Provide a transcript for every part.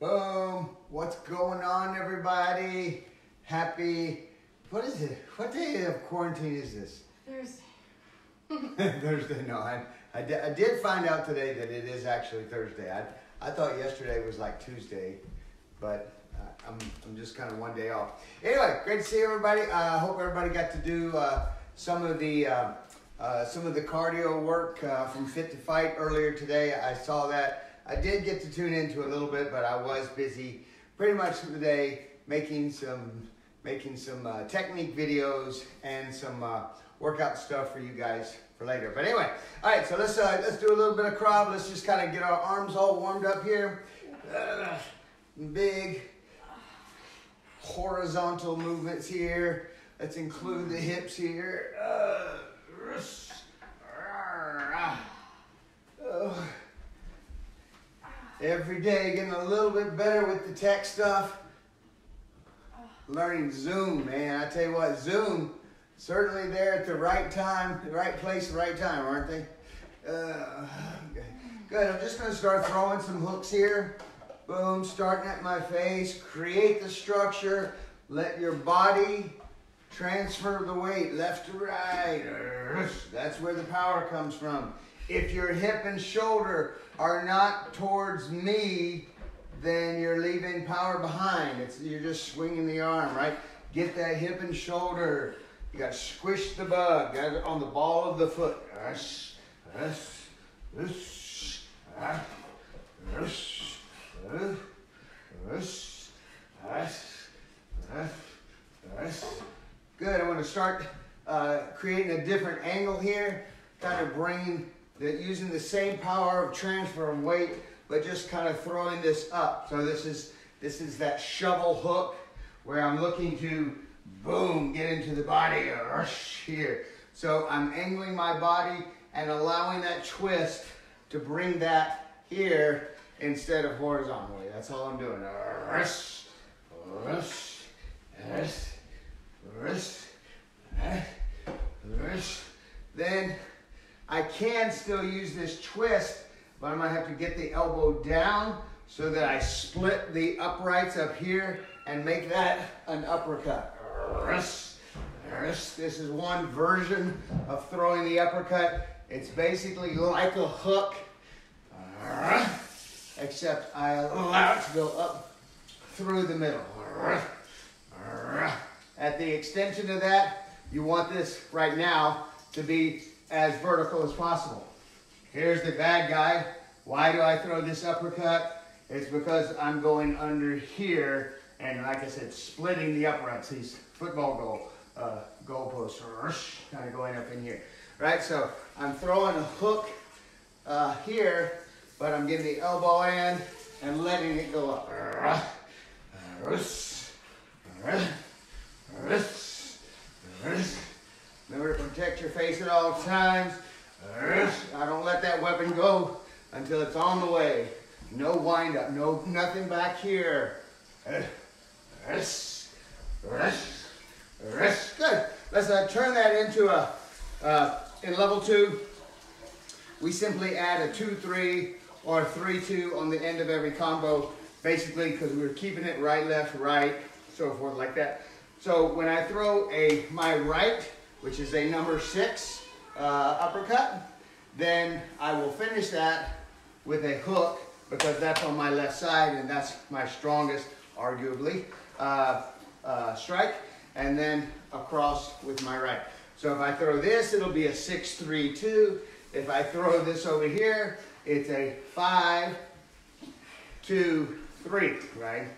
Boom. What's going on, everybody? Happy. What is it? What day of quarantine is this? Thursday. Thursday. No, I, I, di- I did find out today that it is actually Thursday. I, I thought yesterday was like Tuesday, but uh, I'm, I'm just kind of one day off. Anyway, great to see everybody. I uh, hope everybody got to do uh, some of the uh, uh, some of the cardio work uh, from Fit to Fight earlier today. I saw that. I did get to tune into a little bit, but I was busy pretty much today making some making some uh, technique videos and some uh, workout stuff for you guys for later. But anyway, all right. So let's uh, let's do a little bit of crab. Let's just kind of get our arms all warmed up here. Uh, big horizontal movements here. Let's include the hips here. Uh, oh. Every day getting a little bit better with the tech stuff. Learning Zoom, man. I tell you what, Zoom, certainly there at the right time, the right place, the right time, aren't they? Uh. Good. I'm just going to start throwing some hooks here. Boom, starting at my face. Create the structure. Let your body transfer the weight left to right. That's where the power comes from. If your hip and shoulder are not towards me, then you're leaving power behind. It's, you're just swinging the arm, right? Get that hip and shoulder. You got to squish the bug on the ball of the foot. Yes, yes. Good. I want to start uh, creating a different angle here, kind of bringing that using the same power of transfer and weight, but just kind of throwing this up. So this is this is that shovel hook where I'm looking to boom get into the body rush here. So I'm angling my body and allowing that twist to bring that here instead of horizontally. That's all I'm doing. Rush, rush, rush, rush, rush. Then can still use this twist, but I'm gonna have to get the elbow down so that I split the uprights up here and make that an uppercut. This is one version of throwing the uppercut. It's basically like a hook, except I allow it to go up through the middle. At the extension of that, you want this right now to be as vertical as possible. Here's the bad guy. Why do I throw this uppercut? It's because I'm going under here and like I said, splitting the uprights, these football goal, uh, goalposts, kind of going up in here. Right, so I'm throwing a hook uh, here, but I'm getting the elbow in and letting it go up. Remember to protect your face at all times. I don't let that weapon go until it's on the way. No wind up, no nothing back here. Good. Let's uh, turn that into a, uh, in level two, we simply add a two, three, or three, two on the end of every combo, basically because we're keeping it right, left, right, so forth like that. So when I throw a my right, which is a number six uh, uppercut. Then I will finish that with a hook because that's on my left side and that's my strongest, arguably, uh, uh, strike. And then across with my right. So if I throw this, it'll be a six, three, two. If I throw this over here, it's a five, two, three, right?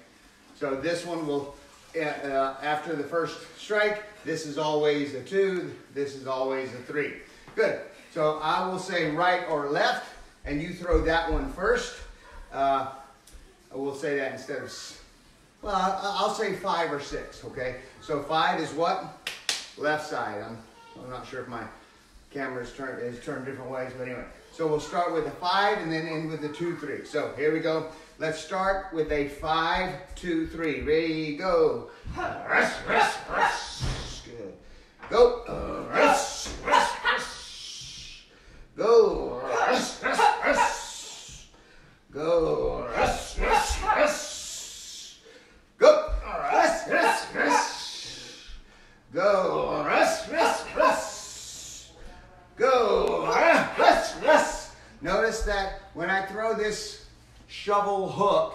So this one will, uh, uh after the first strike, this is always a two, this is always a three. Good. So I will say right or left, and you throw that one first. Uh, I will say that instead of, well, I'll say five or six, okay? So five is what? Left side. I'm, I'm not sure if my camera is turned, is turned different ways, but anyway. So we'll start with a five and then end with a two, three. So here we go. Let's start with a five, two, three. Ready, go. Go. rush, rest, rush. Go. rush, rush. Go. rush, rush. Go. rush, rush. Go. rush, rush. Go. Notice that when I throw this shovel hook,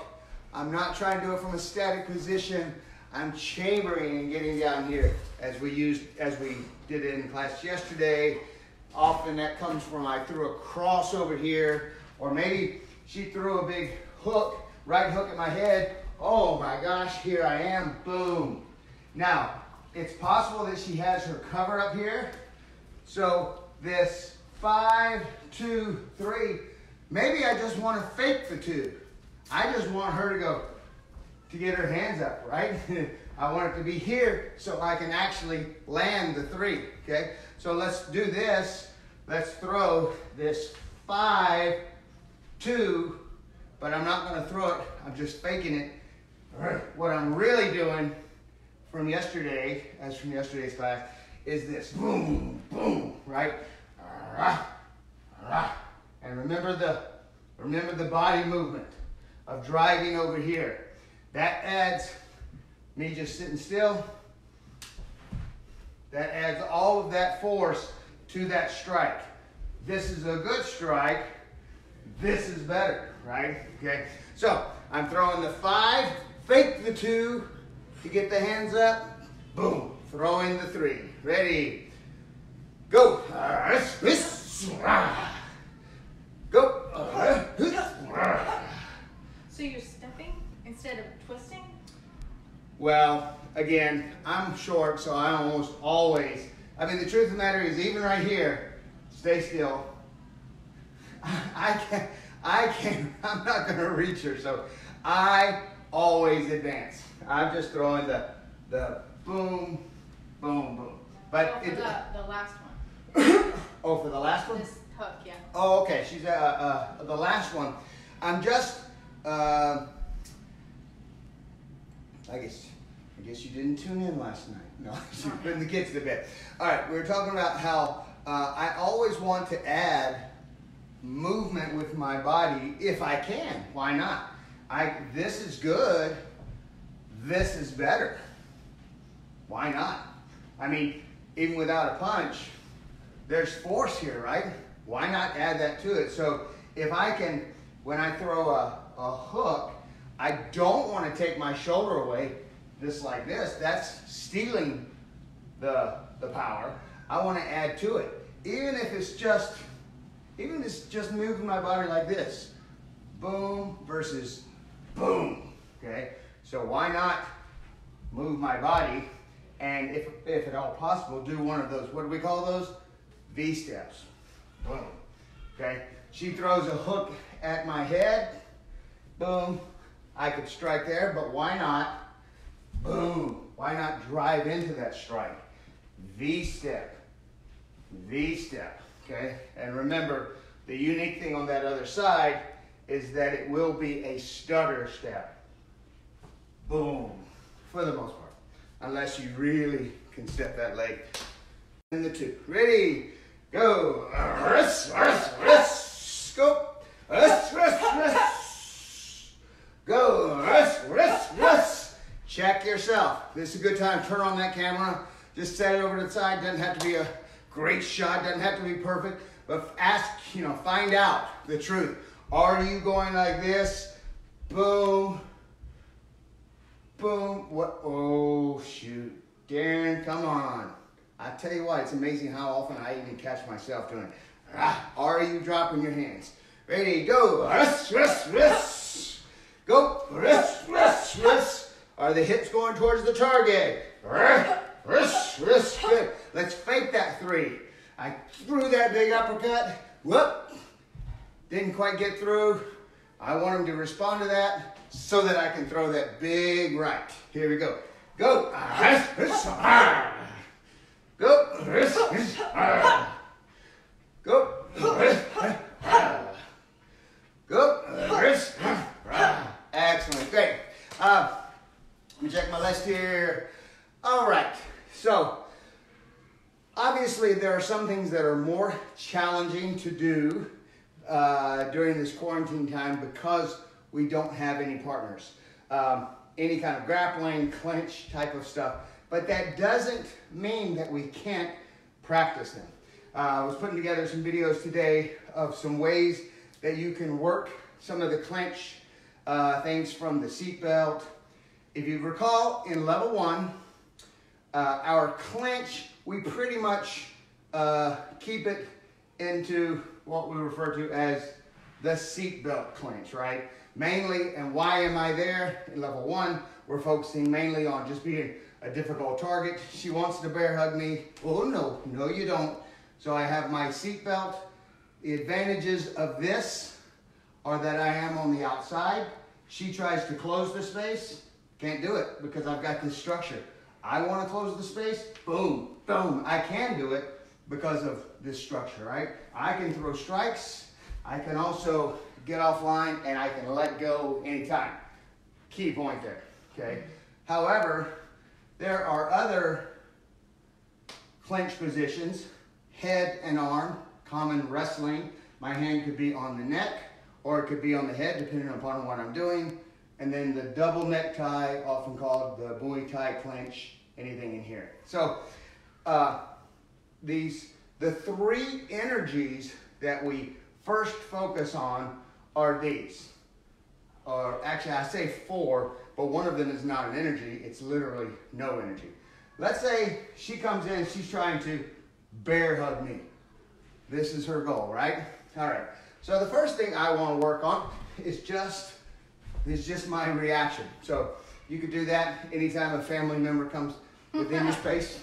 I'm not trying to do it from a static position. I'm chambering and getting down here as we used, as we did in class yesterday. Often that comes from I threw a cross over here, or maybe she threw a big hook, right hook at my head. Oh my gosh, here I am, boom. Now, it's possible that she has her cover up here. So this five, two, three, maybe I just want to fake the two. I just want her to go, to get her hands up, right? I want it to be here so I can actually land the three, okay? So let's do this. Let's throw this five, two, but I'm not gonna throw it. I'm just faking it. What I'm really doing from yesterday, as from yesterday's class, is this boom, boom, right? And remember the remember the body movement of driving over here. That adds me just sitting still. That adds all of that force to that strike. This is a good strike. This is better, right? Okay. So I'm throwing the five, fake the two to get the hands up. Boom. Throw in the three. Ready. Go. Go. So you're stepping instead of? Well, again, I'm short, so I almost always, I mean, the truth of the matter is, even right here, stay still. I can't, I can't, I'm not going to reach her, so I always advance. I'm just throwing the, the boom, boom, boom. But oh, for it, the, the last one. oh, for the last one? This hook, yeah. Oh, okay. She's uh, uh, the last one. I'm just uh, I guess I guess you didn't tune in last night. No, you putting the kids to bed. All right, we were talking about how uh, I always want to add movement with my body if I can. Why not? I this is good. This is better. Why not? I mean, even without a punch, there's force here, right? Why not add that to it? So if I can, when I throw a, a hook, I don't want to take my shoulder away just like this. That's stealing the, the power. I want to add to it. Even if it's just, even if it's just moving my body like this. Boom versus boom, okay? So why not move my body and if, if at all possible, do one of those, what do we call those? V-steps. Boom, okay? She throws a hook at my head, boom, I could strike there, but why not? Boom. Why not drive into that strike? V step. V step. Okay? And remember, the unique thing on that other side is that it will be a stutter step. Boom. For the most part. Unless you really can step that leg. In the two. Ready? Go. Go. Go. Rush, rush, rush. Check yourself. This is a good time. Turn on that camera. Just set it over to the side. Doesn't have to be a great shot. Doesn't have to be perfect. But ask, you know, find out the truth. Are you going like this? Boom. Boom. What? Oh, shoot. Darren, come on. I tell you what, it's amazing how often I even catch myself doing it. Ah, are you dropping your hands? Ready, go. Rush, rush, rush. Go. Wrist, wrist, wrist. Are the hips going towards the target? Wrist, wrist, good. Let's fake that three. I threw that big uppercut. Whoop. Didn't quite get through. I want him to respond to that so that I can throw that big right. Here we go. Go. Ah. Go. Ah. Go. Go. Excellent, great. Uh, check my list here. All right, so obviously there are some things that are more challenging to do uh, during this quarantine time because we don't have any partners. Um, any kind of grappling, clinch type of stuff. But that doesn't mean that we can't practice them. Uh, I was putting together some videos today of some ways that you can work some of the clinch uh, things from the seatbelt. If you recall, in level one, uh, our clinch, we pretty much uh, keep it into what we refer to as the seatbelt clinch, right? Mainly, and why am I there in level one? We're focusing mainly on just being a difficult target. She wants to bear hug me. Oh no, no you don't. So I have my seatbelt. The advantages of this are that I am on the outside. She tries to close the space. Can't do it because I've got this structure. I want to close the space. Boom, boom. I can do it because of this structure, right? I can throw strikes. I can also get offline and I can let go anytime. Key point there, okay? However, there are other clinch positions, head and arm, common wrestling. My hand could be on the neck or it could be on the head depending upon what I'm doing. And then the double necktie, often called the Muay Thai clinch, anything in here. So uh, these, the three energies that we first focus on are these. Or actually I say four, but one of them is not an energy, it's literally no energy. Let's say she comes in, she's trying to bear hug me. This is her goal, right? All right. So the first thing I want to work on is just is just my reaction. So you could do that anytime a family member comes within your space.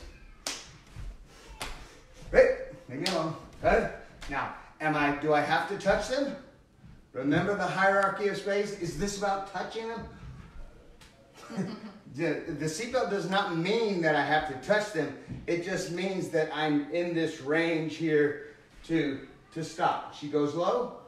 Hey, leave me alone. Now, am I? Do I have to touch them? Remember the hierarchy of space. Is this about touching them? the, the seatbelt does not mean that I have to touch them. It just means that I'm in this range here to, to stop. She goes low.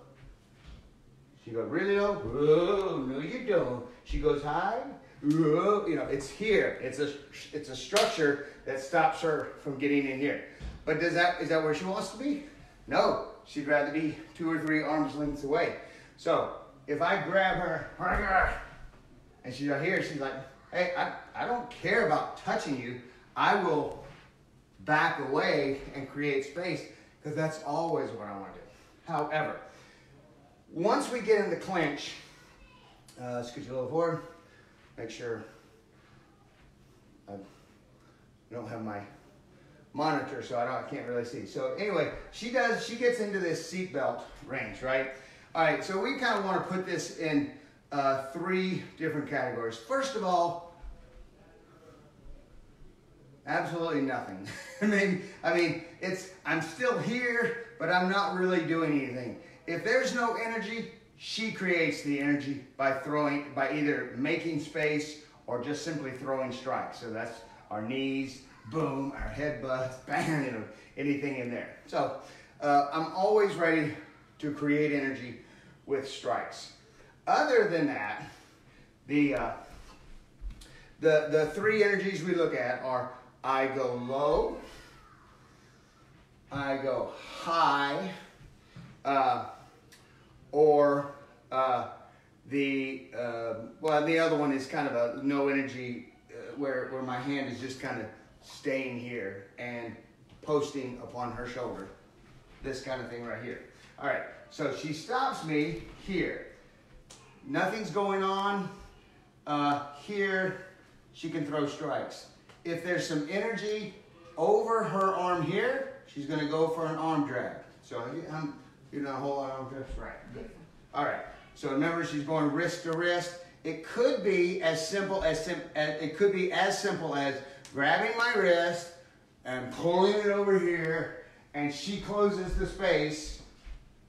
She goes really low. Whoa, no you don't. She goes high. Whoa, you know, it's here. It's a, it's a structure that stops her from getting in here. But does that, is that where she wants to be? No, she'd rather be two or three arms lengths away. So if I grab her, and she's right here, she's like, hey, I, I don't care about touching you. I will back away and create space because that's always what I want to do. However, once we get in the clinch, uh, scoot you a little forward, make sure I don't have my monitor, so I, don't, I can't really see. So anyway, she does, she gets into this seatbelt range, right? All right, so we kind of want to put this in uh, three different categories. First of all, Absolutely nothing. I mean, I mean, it's I'm still here, but I'm not really doing anything. If there's no energy, she creates the energy by throwing, by either making space or just simply throwing strikes. So that's our knees, boom, our headbutts, bang, you know, anything in there. So uh, I'm always ready to create energy with strikes. Other than that, the uh, the the three energies we look at are I go low, I go high, uh, or uh, the, uh, well, the other one is kind of a no energy uh, where, where my hand is just kind of staying here and posting upon her shoulder. This kind of thing right here. All right, so she stops me here. Nothing's going on. Uh, here, she can throw strikes if there's some energy over her arm here, she's going to go for an arm drag. So I'm, you're going to hold arm drag. Right. Good. All right. So remember, she's going wrist to wrist. It could be as simple as, sim as it could be as simple as grabbing my wrist and pulling it over here, and she closes the space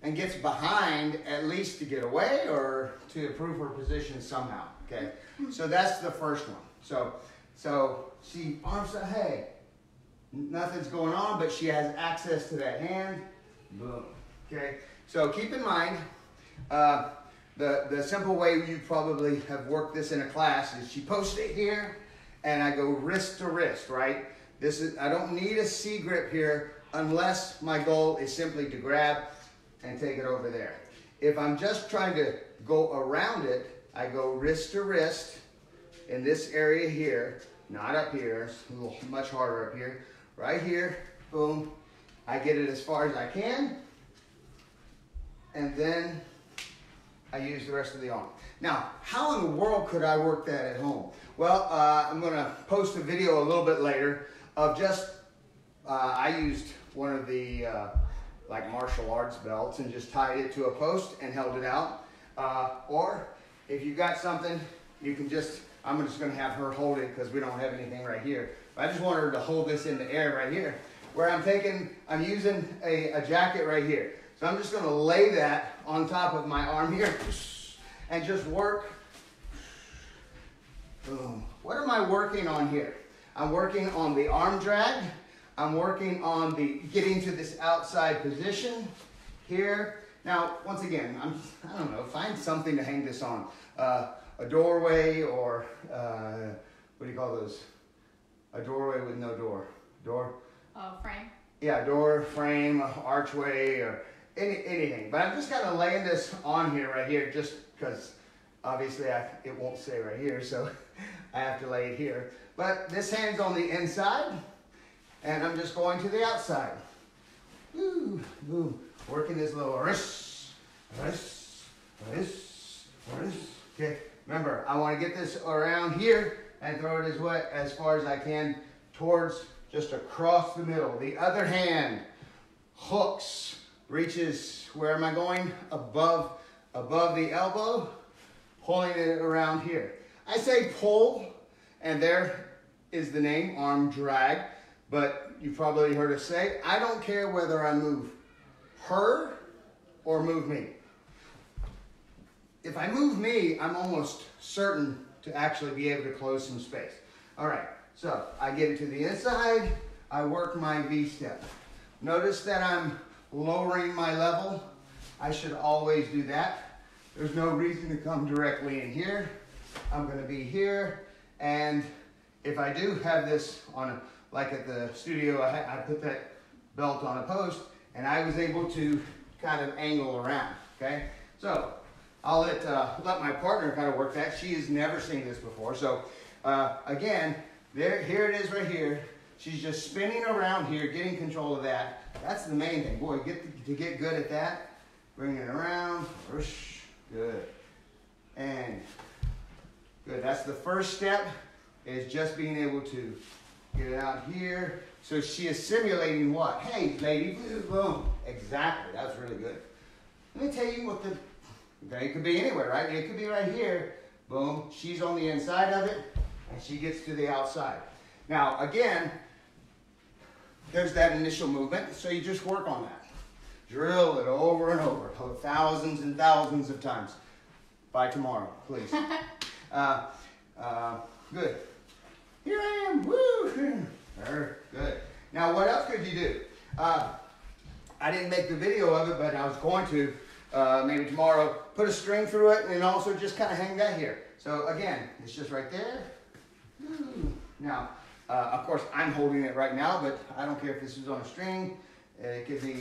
and gets behind at least to get away or to improve her position somehow. Okay. So that's the first one. So so she arms out, hey, nothing's going on, but she has access to that hand. Boom. Okay. So keep in mind, uh, the, the simple way you probably have worked this in a class is she posts it here and I go wrist to wrist, right? This is, I don't need a C grip here unless my goal is simply to grab and take it over there. If I'm just trying to go around it, I go wrist to wrist in this area here, not up here, it's a little much harder up here. Right here, boom. I get it as far as I can. And then I use the rest of the arm. Now, how in the world could I work that at home? Well, uh, I'm gonna post a video a little bit later of just, uh, I used one of the uh, like martial arts belts and just tied it to a post and held it out. Uh, or if you've got something, you can just, I'm just gonna have her hold it because we don't have anything right here. I just want her to hold this in the air right here. Where I'm taking, I'm using a, a jacket right here. So I'm just gonna lay that on top of my arm here and just work. Boom. What am I working on here? I'm working on the arm drag. I'm working on the getting to this outside position here. Now, once again, I'm, I don't know, find something to hang this on. Uh, a doorway or, uh, what do you call those? A doorway with no door. Door? Uh, frame. Yeah, door, frame, archway, or any, anything. But I'm just kind of laying this on here right here just because obviously I, it won't stay right here, so I have to lay it here. But this hand's on the inside, and I'm just going to the outside. Woo, boom. Working this little wrist, wrist, wrist, wrist. Okay, remember, I want to get this around here and throw it as, wet, as far as I can towards just across the middle. The other hand hooks, reaches, where am I going? Above, above the elbow, pulling it around here. I say pull, and there is the name, arm drag, but you've probably heard us say, I don't care whether I move her or move me. If I move me, I'm almost certain to actually be able to close some space. All right, so I get it to the inside, I work my V-step. Notice that I'm lowering my level. I should always do that. There's no reason to come directly in here. I'm gonna be here, and if I do have this on, like at the studio, I, I put that belt on a post, and I was able to kind of angle around, okay? So, I'll let, uh, let my partner kind of work that. She has never seen this before. So, uh, again, there, here it is right here. She's just spinning around here, getting control of that. That's the main thing. Boy, get to, to get good at that, bring it around. Good. And good. That's the first step, is just being able to get it out here. So she is simulating what? Hey, lady, boom. Exactly. That's really good. Let me tell you what the, it could be anywhere, right? It could be right here. Boom. She's on the inside of it, and she gets to the outside. Now, again, there's that initial movement, so you just work on that. Drill it over and over, thousands and thousands of times. By tomorrow, please. uh, uh, good. Here I am. Woo! Very good. Now, what else could you do? Uh, I didn't make the video of it, but I was going to uh, maybe tomorrow put a string through it and also just kind of hang that here. So again, it's just right there. Now, uh, of course, I'm holding it right now, but I don't care if this is on a string. It could be,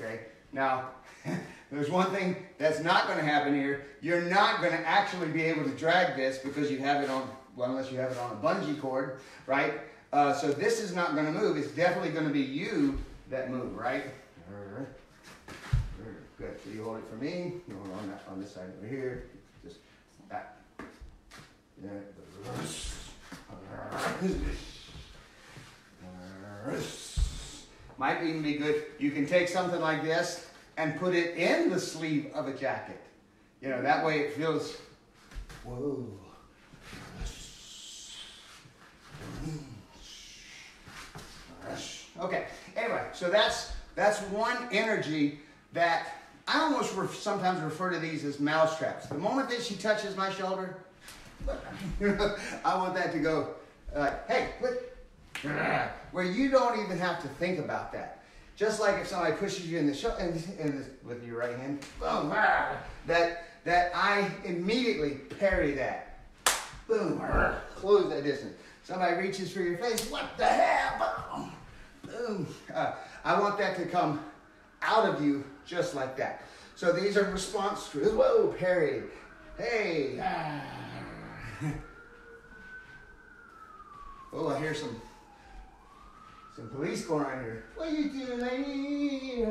okay. Now, there's one thing that's not going to happen here. You're not going to actually be able to drag this because you have it on, well, unless you have it on a bungee cord, right? Uh, so this is not going to move. It's definitely going to be you that move, right? Good. So you hold it for me. You hold on that on this side over here. Just that. Yeah. Might even be good. You can take something like this and put it in the sleeve of a jacket. You know, that way it feels, whoa. Okay, anyway, so that's that's one energy that I almost ref, sometimes refer to these as mousetraps. The moment that she touches my shoulder, I want that to go like, hey, quit. Where you don't even have to think about that. Just like if somebody pushes you in the shoulder, with your right hand, boom, that, that I immediately parry that. Boom, close that distance. Somebody reaches for your face, what the hell? Boom. Uh, I want that to come out of you just like that. So these are response whoa, parry, hey. Oh, I hear some some police going on here. What are you doing, lady?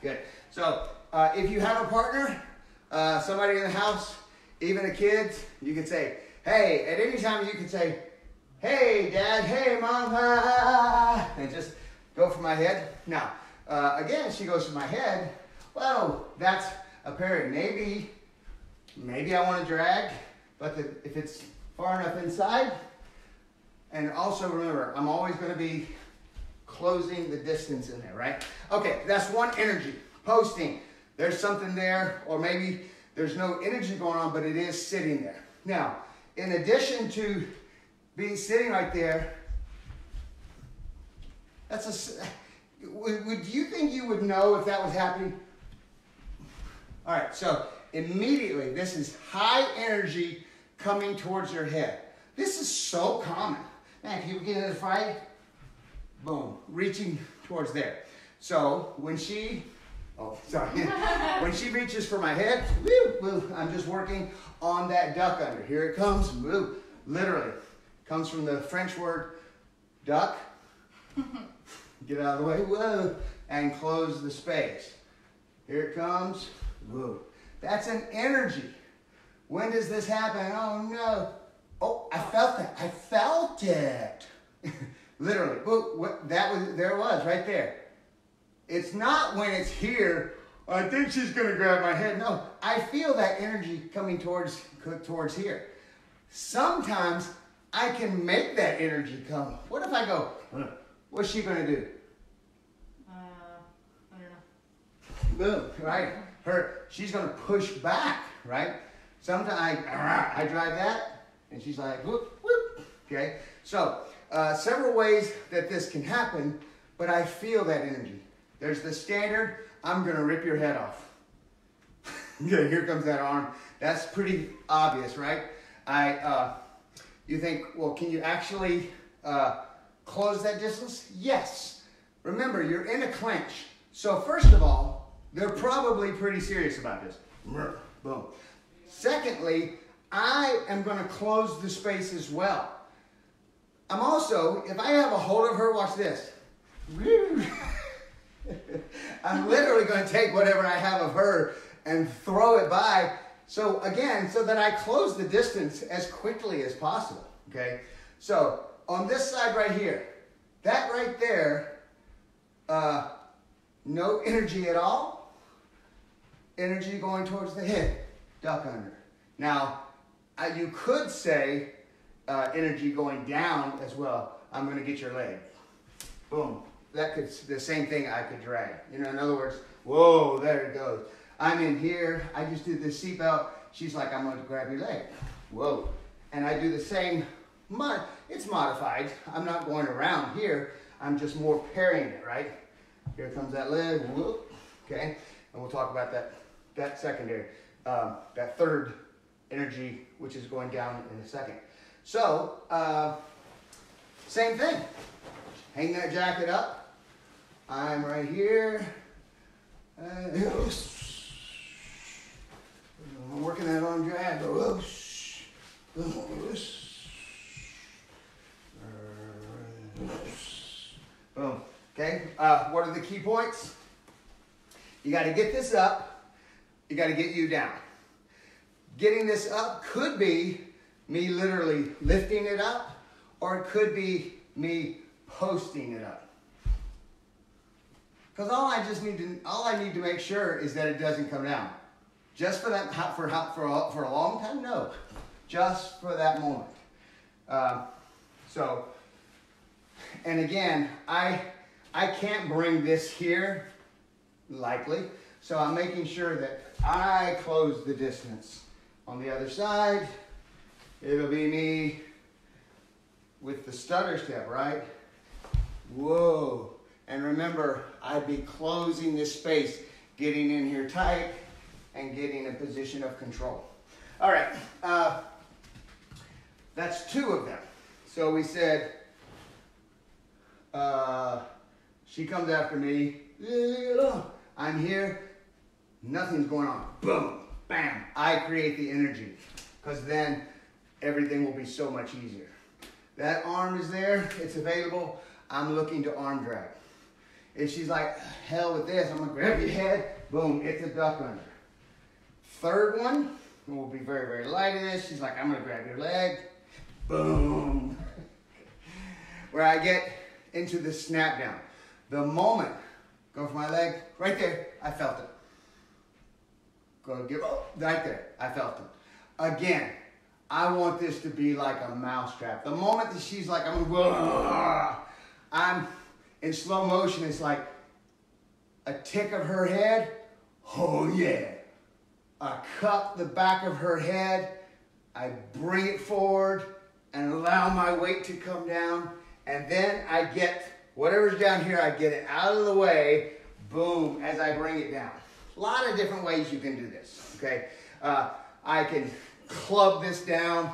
Good. So, uh, if you have a partner, uh, somebody in the house, even a kid, you can say, hey, at any time you can say, hey, dad, hey, mom, ah, and just go for my head. Now, uh, again, she goes for my head. Well, that's a parent. Maybe, maybe I want to drag, but the, if it's far enough inside, and also remember, I'm always going to be closing the distance in there, right? Okay, that's one energy. Posting. There's something there, or maybe there's no energy going on, but it is sitting there. Now, in addition to being sitting right there, that's a. Would, would you think you would know if that was happening? All right, so immediately, this is high energy coming towards your head. This is so common. If you get in a fight, boom, reaching towards there. So when she, oh, sorry, when she reaches for my head, woo, woo, I'm just working on that duck under. Here it comes, woo, literally. Comes from the French word duck. Get out of the way, whoa, and close the space. Here it comes. That's an energy. When does this happen? Oh no. Oh, I felt that. I felt it. Literally. What, that was there it was right there. It's not when it's here. I think she's gonna grab my head. No, I feel that energy coming towards towards here. Sometimes I can make that energy come. What if I go? What's she gonna do? Uh, I don't know. Boom, right? Her, she's gonna push back, right? Sometimes I, I drive that, and she's like, whoop, whoop. Okay, so uh, several ways that this can happen, but I feel that energy. There's the standard, I'm gonna rip your head off. okay, here comes that arm. That's pretty obvious, right? I, uh, you think, well, can you actually uh, close that distance? Yes. Remember, you're in a clinch. So first of all, they're probably pretty serious about this. Boom. Secondly, I am going to close the space as well. I'm also, if I have a hold of her, watch this. I'm literally going to take whatever I have of her and throw it by. So again, so that I close the distance as quickly as possible. Okay. So on this side right here, that right there, uh, no energy at all. Energy going towards the head, duck under. Now, uh, you could say uh, energy going down as well. I'm going to get your leg. Boom. That could the same thing I could drag. You know, in other words, whoa, there it goes. I'm in here. I just did the seatbelt. She's like, I'm going to grab your leg. Whoa. And I do the same. Mod it's modified. I'm not going around here. I'm just more parrying it, right? Here comes that leg. Whoop. Okay. And we'll talk about that, that secondary, um, that third energy, which is going down in a second. So, uh, same thing. Hang that jacket up. I'm right here. Uh, I'm working that arm drag. Boom. Okay. Uh, what are the key points? You got to get this up. You got to get you down. Getting this up could be me literally lifting it up, or it could be me posting it up. Because all I just need to, all I need to make sure is that it doesn't come down. Just for that, for for a, for a long time, no. Just for that moment. Uh, so, and again, I I can't bring this here, likely. So I'm making sure that I close the distance on the other side. It'll be me with the stutter step, right? Whoa. And remember, I'd be closing this space, getting in here tight, and getting a position of control. All right, uh, that's two of them. So we said, uh, she comes after me, I'm here, nothing's going on. Boom, bam, I create the energy. Because then everything will be so much easier. That arm is there, it's available. I'm looking to arm drag. If she's like, hell with this, I'm gonna grab your head, boom, it's a duck under. third one, we'll be very, very light in this. She's like, I'm gonna grab your leg. Boom. Where I get into the snap down. The moment, go for my leg, right there, I felt it. Go give, oh, right there, I felt it. Again, I want this to be like a mousetrap. The moment that she's like, I'm gonna, I'm in slow motion, it's like a tick of her head. Oh yeah. I cup the back of her head. I bring it forward and allow my weight to come down. And then I get whatever's down here, I get it out of the way. Boom, as I bring it down. A lot of different ways you can do this, okay? Uh, I can club this down,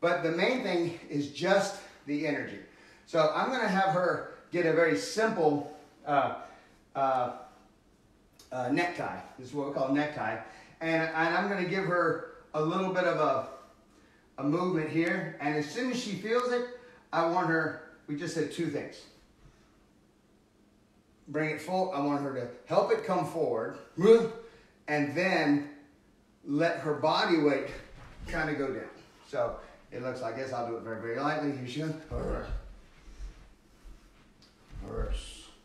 but the main thing is just the energy. So I'm gonna have her get a very simple uh, uh, uh, necktie. This is what we call necktie. And, and I'm gonna give her a little bit of a, a movement here. And as soon as she feels it, I want her, we just said two things. Bring it full, I want her to help it come forward, and then let her body weight kind of go down. So it looks like this. I'll do it very, very lightly. You should.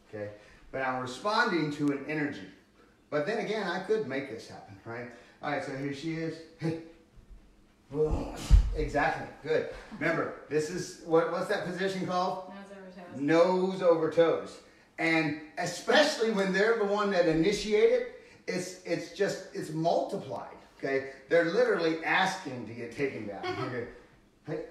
Okay. But I'm responding to an energy. But then again, I could make this happen, right? All right, so here she is. exactly. Good. Remember, this is what what's that position called? Nose over toes. Nose over toes. And especially when they're the one that initiated, it's it's just it's multiplied. Okay, they're literally asking to get taken down. Okay.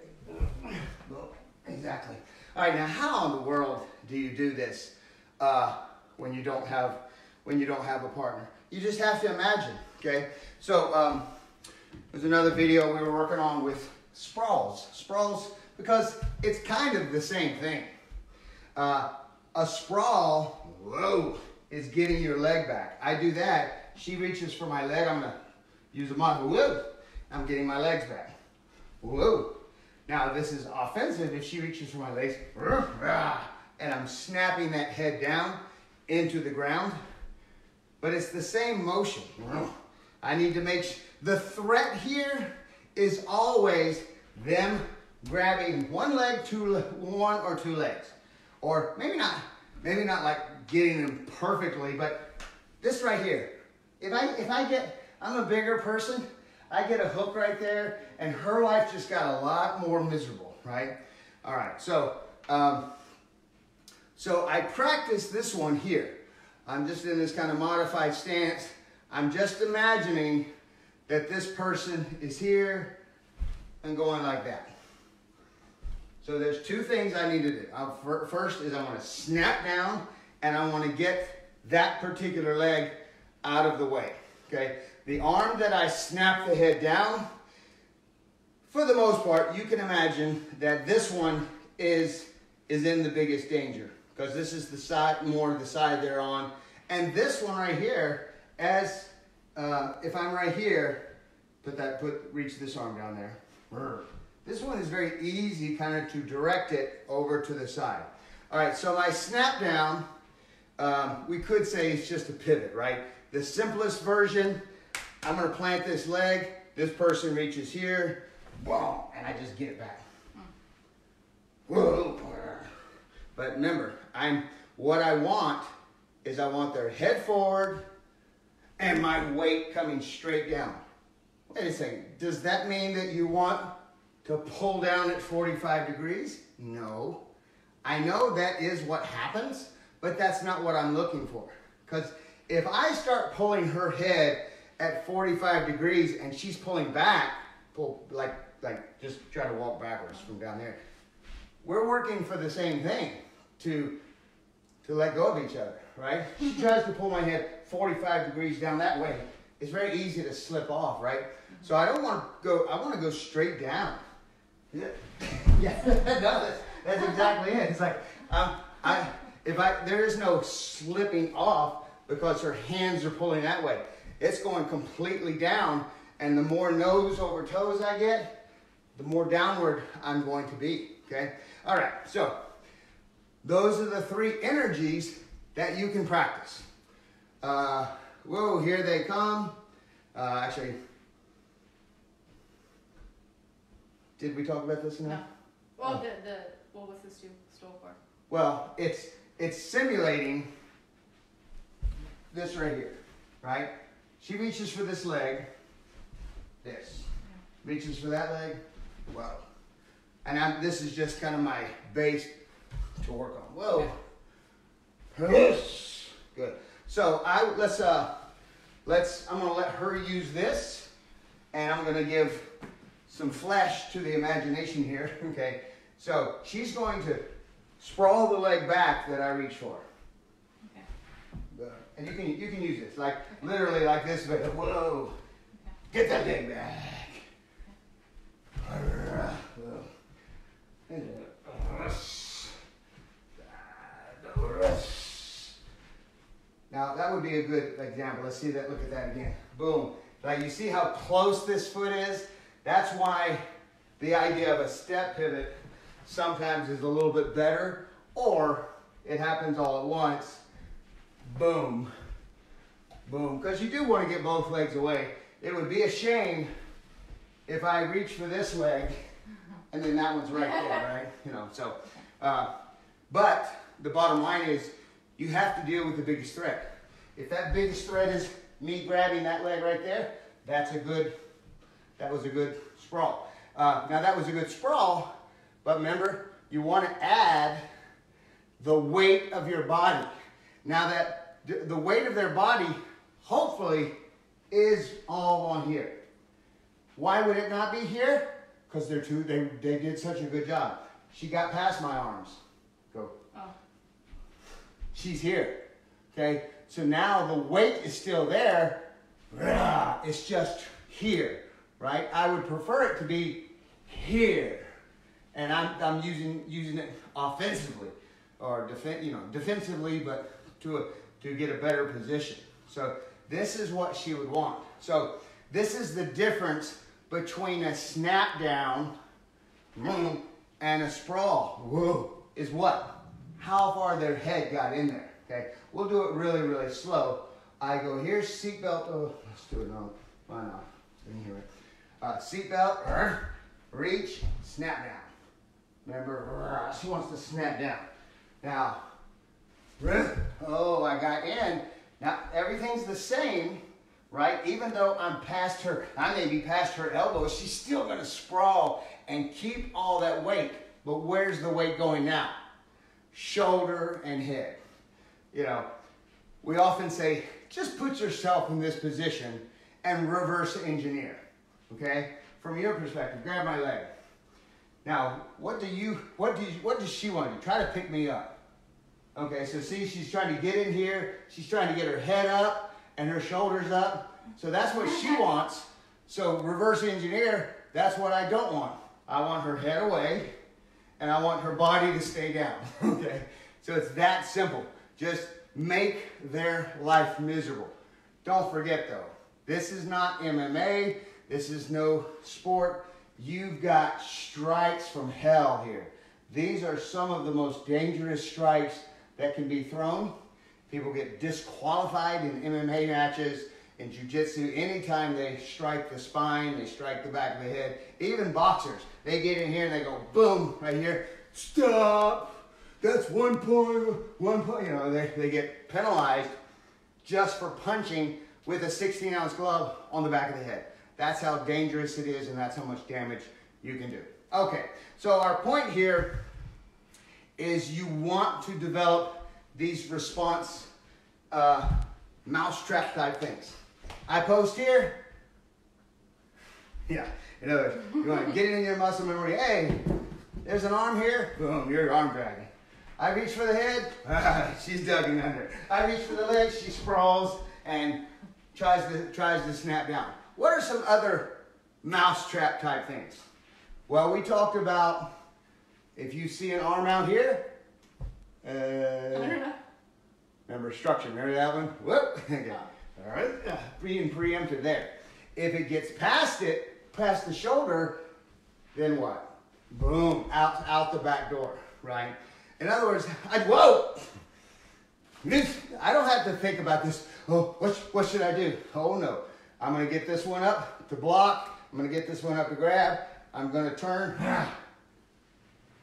Exactly. All right. Now, how in the world do you do this uh, when you don't have when you don't have a partner? You just have to imagine. Okay. So um, there's another video we were working on with sprawls. Sprawls because it's kind of the same thing. Uh, a sprawl, whoa, is getting your leg back. I do that. She reaches for my leg. I'm gonna use a muscle. Whoa, I'm getting my legs back. Whoa. Now this is offensive if she reaches for my legs, and I'm snapping that head down into the ground. But it's the same motion. I need to make the threat here is always them grabbing one leg, two, one or two legs. Or maybe not, maybe not like getting them perfectly, but this right here. If I, if I get, I'm a bigger person, I get a hook right there, and her life just got a lot more miserable, right? All right, so, um, so I practice this one here. I'm just in this kind of modified stance. I'm just imagining that this person is here and going like that. So there's two things I need to do. I'll, first is I want to snap down and I want to get that particular leg out of the way. Okay, the arm that I snap the head down, for the most part, you can imagine that this one is, is in the biggest danger because this is the side, more the side they're on. And this one right here, as uh, if I'm right here, put that, put, reach this arm down there. This one is very easy kind of to direct it over to the side. All right, so my snap down, um, we could say it's just a pivot, right? The simplest version, I'm gonna plant this leg, this person reaches here, boom, and I just get it back. Whoa. But remember, I'm what I want is I want their head forward and my weight coming straight down. Wait a second, does that mean that you want to pull down at 45 degrees? No. I know that is what happens, but that's not what I'm looking for. Because if I start pulling her head at 45 degrees and she's pulling back, pull like like just try to walk backwards from down there. We're working for the same thing to to let go of each other, right? She tries to pull my head 45 degrees down that way. It's very easy to slip off, right? So I don't want to go, I want to go straight down. Yeah, yeah no, that's, that's exactly it. It's like, um, I, if I, there is no slipping off because her hands are pulling that way. It's going completely down, and the more nose over toes I get, the more downward I'm going to be, okay? All right, so those are the three energies that you can practice. Uh, whoa, here they come. Uh, actually, did we talk about this enough? No. Well, Oh. the, the, what was this stool, stool for? Well, it's it's simulating this right here, right? She reaches for this leg, this. Reaches for that leg, whoa. And I'm, this is just kind of my base to work on. Whoa. Yes. Good. So I let's uh let's I'm gonna let her use this, and I'm gonna give some flesh to the imagination here. Okay. So she's going to sprawl the leg back that I reach for. Okay. And you can you can use this like literally like this, but whoa, get that leg back. Now that would be a good example. Let's see that. Look at that again. Boom. Like you see how close this foot is. That's why the idea of a step pivot sometimes is a little bit better, or it happens all at once. Boom. Boom. Because you do want to get both legs away. It would be a shame if I reach for this leg and then that one's right there, right? You know, so. Uh, but the bottom line is you have to deal with the biggest threat. If that biggest threat is me grabbing that leg right there, that's a good, that was a good sprawl. Uh, now that was a good sprawl, but remember, you want to add the weight of your body. Now that the weight of their body, hopefully, is all on here. Why would it not be here? Because they're too, they, they did such a good job. She got past my arms. Go. Oh, She's here. Okay? So now the weight is still there. It's just here. Right? I would prefer it to be here. And I'm, I'm using using it offensively or defen- you know, defensively, but to a, to get a better position. So this is what she would want. So this is the difference between a snap down and a sprawl. Whoa, is what? How far their head got in there. Okay, we'll do it really, really slow. I go here, seatbelt. Oh, let's do it now. Why not? It. Uh, seatbelt, reach, snap down. Remember, she wants to snap down. Now, oh, I got in. Now everything's the same, right? Even though I'm past her, I may be past her elbow, she's still gonna sprawl and keep all that weight. But where's the weight going now? Shoulder and head. You know, we often say, just put yourself in this position and reverse engineer. Okay? From your perspective, grab my leg. Now, what do you, what do you, what does she want to do? Try to pick me up. Okay, so see, she's trying to get in here. She's trying to get her head up and her shoulders up. So that's what she wants. So reverse engineer, that's what I don't want. I want her head away and I want her body to stay down. Okay, so it's that simple. Just make their life miserable. Don't forget though, this is not MMA. This is no sport. You've got strikes from hell here. These are some of the most dangerous strikes that can be thrown. People get disqualified in MMA matches, in jiu-jitsu, anytime they strike the spine, they strike the back of the head. Even boxers, they get in here and they go boom, right here, stop. That's one point, one point. You know, they, they get penalized just for punching with a 16 ounce glove on the back of the head. That's how dangerous it is and that's how much damage you can do. Okay, so our point here is you want to develop these response uh, mousetrap type things. I post here. Yeah, in other words, you want to get it in your muscle memory. Hey, there's an arm here. Boom, your arm dragging. I reach for the head. She's ducking under. I reach for the legs. She sprawls and tries to tries to snap down. What are some other mousetrap type things? Well, we talked about if you see an arm out here. I don't Uh, know. remember structure. Remember that one? Whoop. Okay. All right. Uh, Being preempted there. If it gets past it, past the shoulder, then what? Boom, out out the back door, right? In other words, I whoa. This I don't have to think about this. Oh, what what should I do? Oh no, I'm gonna get this one up to block. I'm gonna get this one up to grab. I'm gonna turn,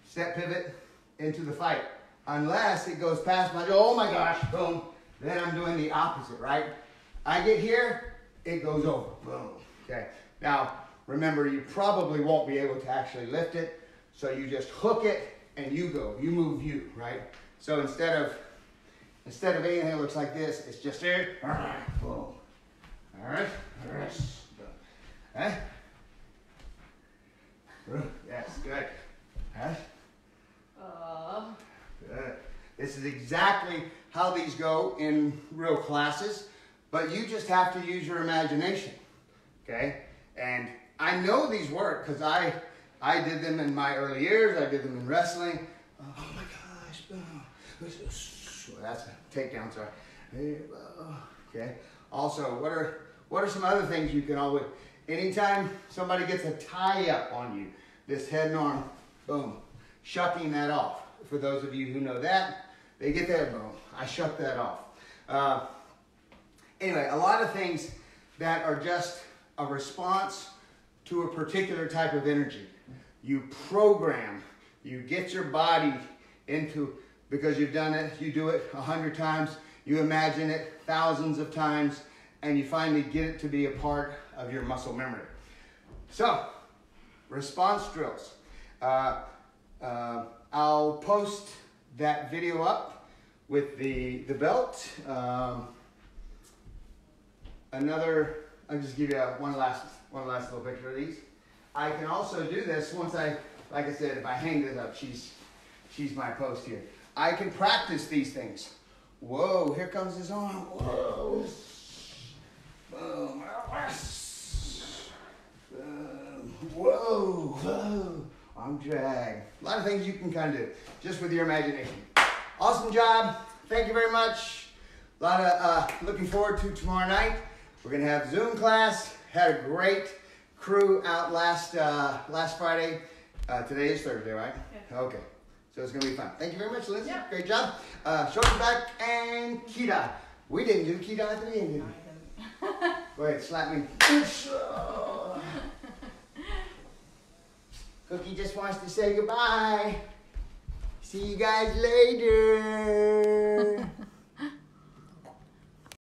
step pivot into the fight. Unless it goes past my, oh my gosh, boom. Then I'm doing the opposite, right? I get here, it goes over, boom. Okay, now remember you probably won't be able to actually lift it. So you just hook it and you go, you move you, right? So instead of, instead of anything that looks like this, it's just there, boom. All right, okay. Yes, good. Huh? Uh, Good. This is exactly how these go in real classes, but you just have to use your imagination. Okay? And I know these work because I I did them in my early years. I did them in wrestling. Oh my gosh! oh. That's a takedown. Sorry. Okay. Also, what are what are some other things you can always? Anytime somebody gets a tie up on you, this head and arm, boom, shucking that off. For those of you who know that, they get that boom. I shut that off. Uh, anyway, a lot of things that are just a response to a particular type of energy. You program, you get your body into, because you've done it, you do it a hundred times, you imagine it thousands of times, and you finally get it to be a part of your muscle memory. So, response drills. Uh, uh, I'll post that video up with the, the belt. Um, another, I'll just give you a, one last one last little picture of these. I can also do this once I, like I said, if I hang this up, she's, she's my post here. I can practice these things. Whoa, here comes his arm. Whoa. Boom. Boom. Whoa. Whoa. Arm drag. A lot of things you can kind of do just with your imagination. Awesome job. Thank you very much. A lot of uh, looking forward to tomorrow night. We're gonna have Zoom class. Had a great crew out last uh, last Friday. Uh, today is Thursday, right? Yeah. Okay. So it's gonna be fun. Thank you very much, Lindsay. Yeah. Great job. Uh, back and Kita. We didn't do Kita at the beginning. did we? Go ahead, slap me. Cookie just wants to say goodbye. See you guys later.